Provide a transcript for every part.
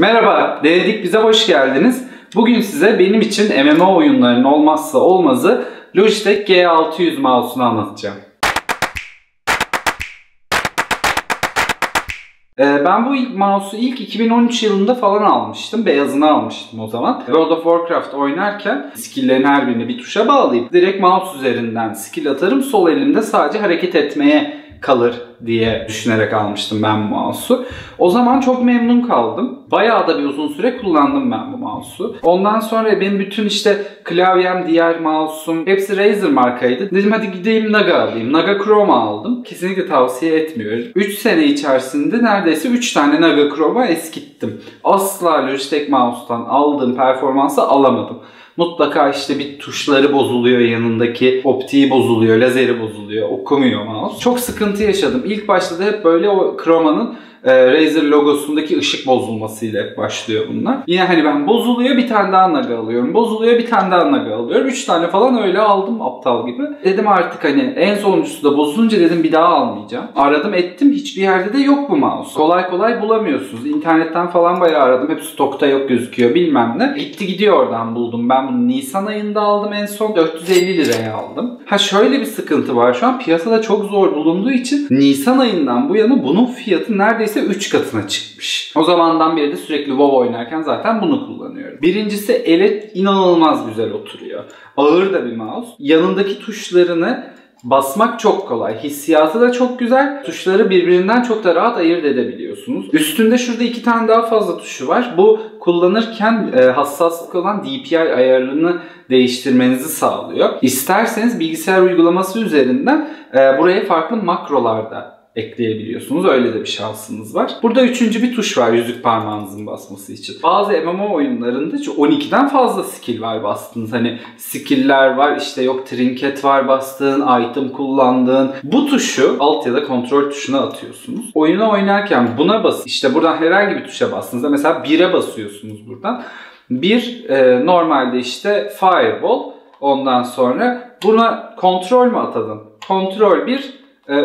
Merhaba, Denedik Bize hoş geldiniz. Bugün size benim için MMO oyunlarının olmazsa olmazı Logitech G600 mouse'unu anlatacağım. Ee, Ben bu mouse'u ilk 2013 yılında falan almıştım. Beyazını almıştım o zaman. World of Warcraft oynarken skill'lerin her birini bir tuşa bağlayıp direkt mouse üzerinden skill atarım. Sol elimde sadece hareket etmeye kalır diye düşünerek almıştım ben bu mouse'u. O zaman çok memnun kaldım. Bayağı da bir uzun süre kullandım ben bu mouse'u. Ondan sonra benim bütün işte klavyem, diğer mouse'um hepsi Razer markaydı. Dedim hadi gideyim Naga alayım. Naga Chroma aldım. Kesinlikle tavsiye etmiyorum. 3 sene içerisinde neredeyse 3 tane Naga Chroma eskittim. Asla Logitech mouse'tan aldığım performansı alamadım. Mutlaka işte bir tuşları bozuluyor yanındaki, optiği bozuluyor, lazeri bozuluyor, okumuyor mouse. Çok sıkıntı yaşadım. İlk başta da hep böyle o Chroma'nın e, Razer logosundaki ışık bozulmasıyla başlıyor bunlar. Yine hani ben bozuluyor bir tane daha Naga alıyorum. Bozuluyor bir tane daha Naga alıyorum. 3 tane falan öyle aldım aptal gibi. Dedim artık hani en sonuncusu da bozulunca dedim bir daha almayacağım. Aradım ettim hiçbir yerde de yok bu mouse. Kolay kolay bulamıyorsunuz. İnternetten falan bayağı aradım. Hep stokta yok gözüküyor bilmem ne. Gitti gidiyor oradan buldum. Ben bunu Nisan ayında aldım en son. 450 liraya aldım. Ha şöyle bir sıkıntı var. Şu an piyasada çok zor bulunduğu için Nisan ayından bu yana bunun fiyatı neredeyse 3 katına çıkmış. O zamandan beri de sürekli WoW oynarken zaten bunu kullanıyorum. Birincisi ele inanılmaz güzel oturuyor. Ağır da bir mouse. Yanındaki tuşlarını Basmak çok kolay. Hissiyatı da çok güzel. Tuşları birbirinden çok da rahat ayırt edebiliyorsunuz. Üstünde şurada iki tane daha fazla tuşu var. Bu kullanırken e, hassaslık olan DPI ayarını değiştirmenizi sağlıyor. İsterseniz bilgisayar uygulaması üzerinden e, buraya farklı makrolar da ekleyebiliyorsunuz. Öyle de bir şansınız var. Burada üçüncü bir tuş var yüzük parmağınızın basması için. Bazı MMO oyunlarında 12'den fazla skill var bastığınız. Hani skill'ler var işte yok trinket var bastığın, item kullandığın. Bu tuşu alt ya da kontrol tuşuna atıyorsunuz. Oyunu oynarken buna bas. İşte buradan herhangi bir tuşa bastığınızda mesela 1'e basıyorsunuz buradan. Bir e, normalde işte fireball ondan sonra buna kontrol mü atadın? Kontrol 1 e,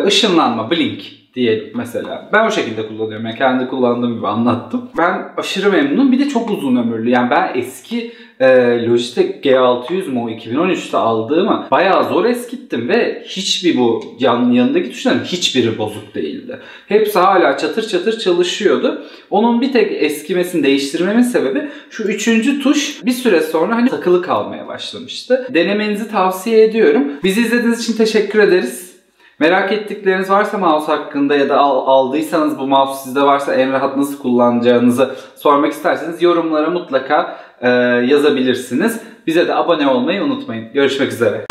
ışınlanma, blink diyelim mesela. Ben o şekilde kullanıyorum. Yani kendi kullandığım gibi anlattım. Ben aşırı memnunum. Bir de çok uzun ömürlü. Yani ben eski e, Logitech G600 Mo 2013'te aldığımı bayağı zor eskittim ve hiçbir bu yan, yanındaki tuşların hiçbiri bozuk değildi. Hepsi hala çatır çatır çalışıyordu. Onun bir tek eskimesini değiştirmemin sebebi şu üçüncü tuş bir süre sonra hani takılı kalmaya başlamıştı. Denemenizi tavsiye ediyorum. Bizi izlediğiniz için teşekkür ederiz. Merak ettikleriniz varsa mouse hakkında ya da aldıysanız bu mouse sizde varsa en rahat nasıl kullanacağınızı sormak isterseniz yorumlara mutlaka yazabilirsiniz. Bize de abone olmayı unutmayın. Görüşmek üzere.